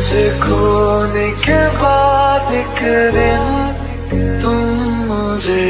मुझे खोने के बाद एक दिन तुम मुझे